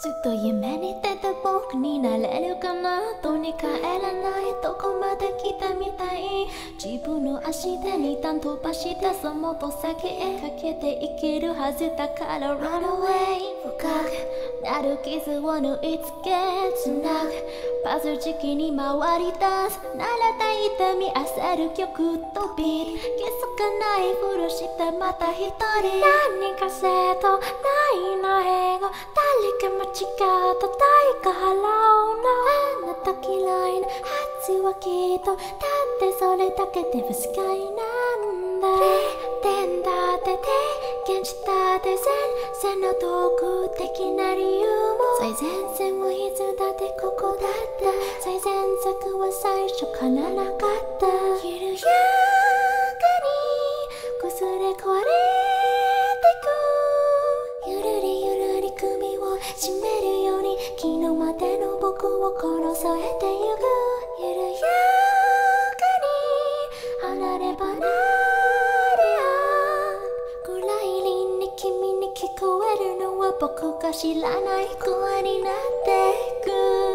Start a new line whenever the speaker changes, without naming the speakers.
ずっと夢に出て僕になれるかな？どうにかえらないどこまで来たみたい。自分の足で二段飛ばしてそのと先へかけていけるはずだから。Run away 深くなる傷を縫い付けつなぐパズル時期に回り出す。慣れた痛み焦る曲とビート気づかないふりしてまた一人。
何かせとないの英語誰か間違った誰か払うの
あなた嫌いなはずはきっとだってそれだけで不思議なんだ。
点だって
現実だって全然の特的な理由も最前線はいつだってここだった。最前作は最初からなかった。緩やかに崩れ壊れ。僕を殺されてゆく緩やかに離れ離れ暗い林に君に聞こえるのは僕が知らない声になってく